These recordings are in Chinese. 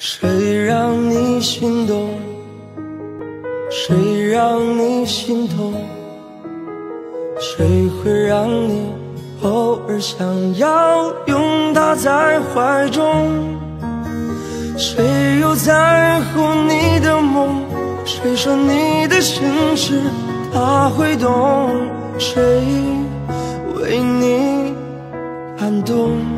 谁让你心动？谁让你心痛？谁会让你偶尔想要拥他在怀中？谁又在乎你的梦？谁说你的心事他会懂？谁为你感动？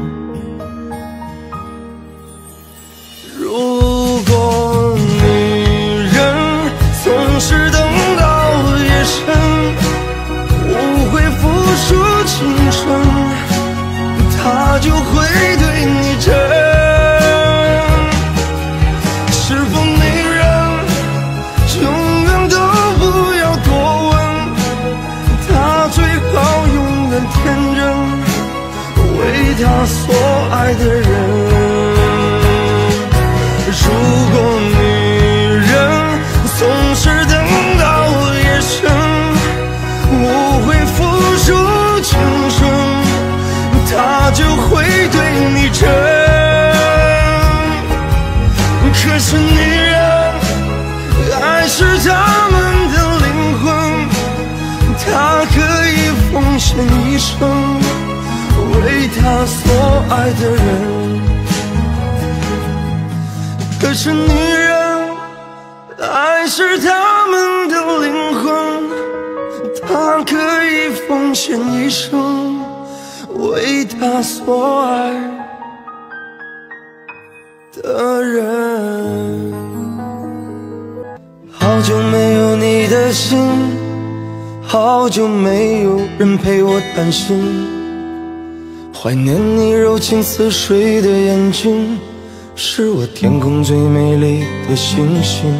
会付出青春，他就会对你真。可是女人，爱是他们的灵魂，她可以奉献一生，为她所爱的人。可是女人，爱是他们的灵魂，可以奉献一生，为她所爱的人。好久没有你的信，好久没有人陪我谈心，怀念你柔情似水的眼睛。是我天空最美丽的星星。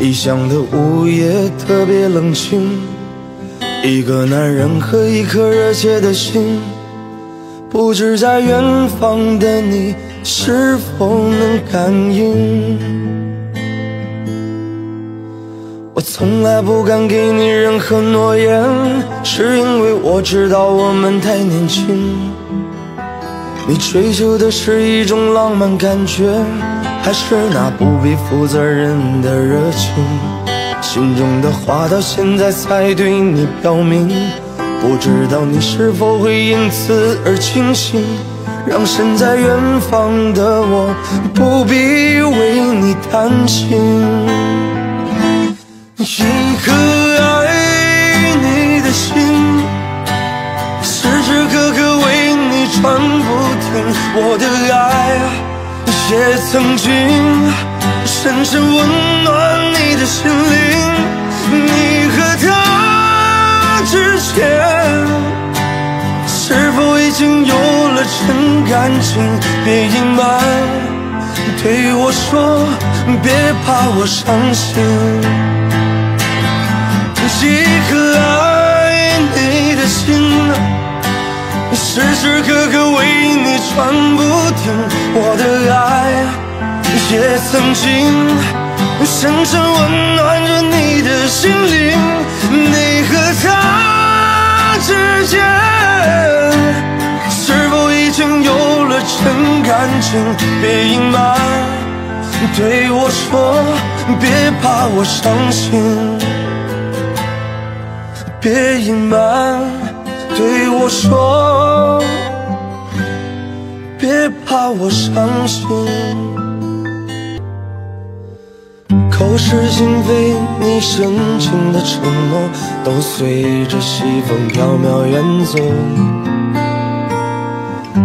异乡的午夜特别冷清，一个男人和一颗热切的心，不知在远方的你是否能感应？我从来不敢给你任何诺言，是因为我知道我们太年轻。你追求的是一种浪漫感觉，还是那不必负责任的热情？心中的话到现在才对你表明，不知道你是否会因此而清醒，让身在远方的我不必为你担心。一颗爱你的心，时时刻刻为你转不停。我的爱也曾经深深温暖你的心灵。你和他之间，是否已经有了真感情？别隐瞒，对我说，别怕我伤心。一颗爱你的心，时时刻刻为你转不停。我的爱也曾经深深温暖着你的心灵。你和他之间，是否已经有了真感情？别隐瞒，对我说，别怕我伤心。别隐瞒，对我说，别怕我伤心。口是心非，你深情的承诺，都随着西风飘渺远走。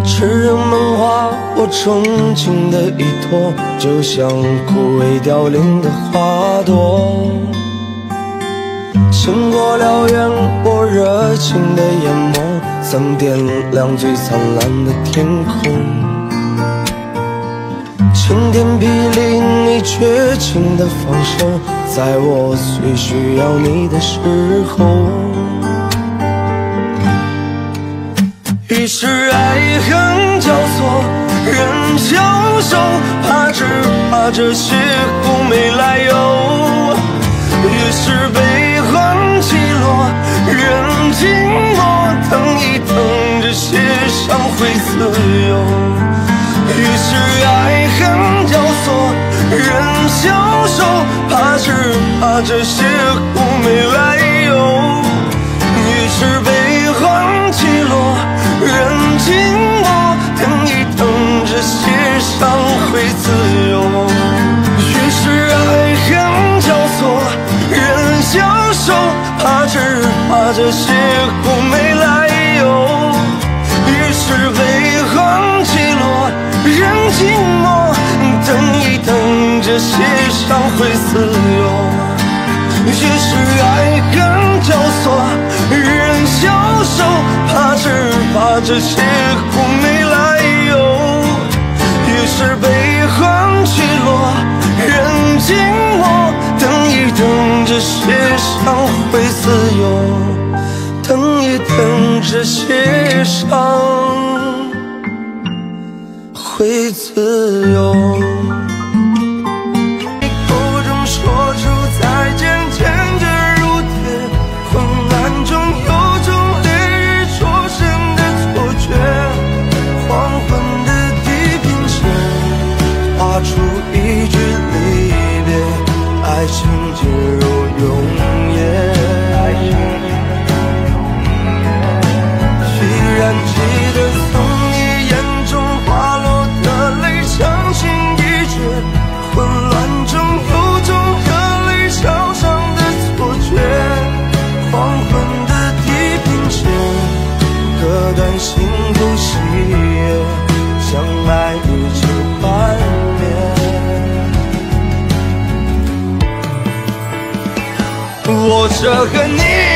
痴人梦话，我憧憬的依托，就像枯萎凋零的花朵。星火燎原，我热情的眼眸曾点亮最灿烂的天空。晴天霹雳，你绝情的放手，在我最需要你的时候。于是爱恨交错，人消瘦，怕只怕这些苦没来由。于是悲欢起落，人静默，等一等，这些伤会自由。消瘦，怕是怕这些苦会自由。于是爱恨交错，人消瘦，怕只怕这些苦没来由。于是悲欢起落，人静默，等一等这些伤会自由，等一等这些伤会情渐入永夜。依然记得从你眼中滑落的泪，强行一决。混乱中有种热泪烧伤的错觉。黄昏的地平线，割断幸福喜悦，相爱我这和你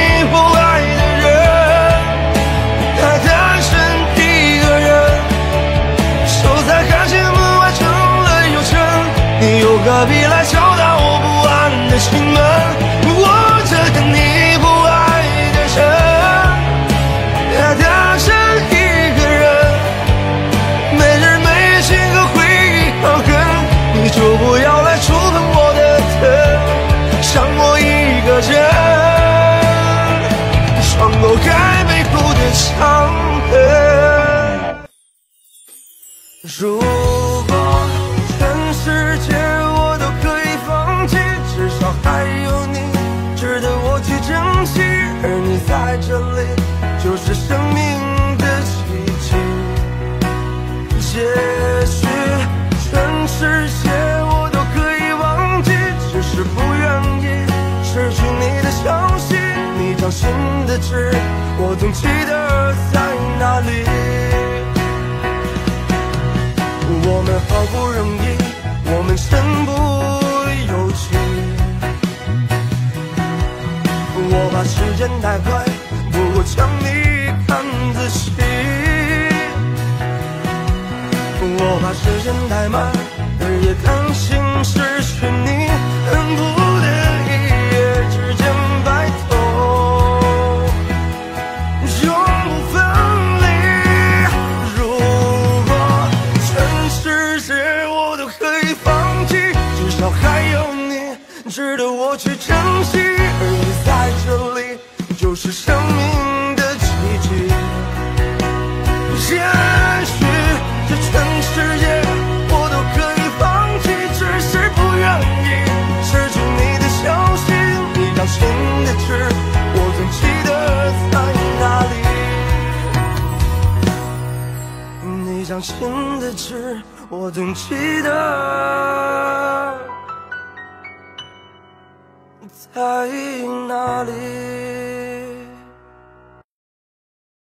如果全世界我都可以放弃，至少还有你值得我去珍惜，而你在这里就是生命的奇迹。也许全世界我都可以忘记，只是不愿意失去你的消息。你掌心的痣，我总记得在哪里。我们好不容易，我们身不由己。我怕时间太快，不够将你看仔细。我怕时间太慢，日夜叹息里。你掌心的痣，我总记得在哪里。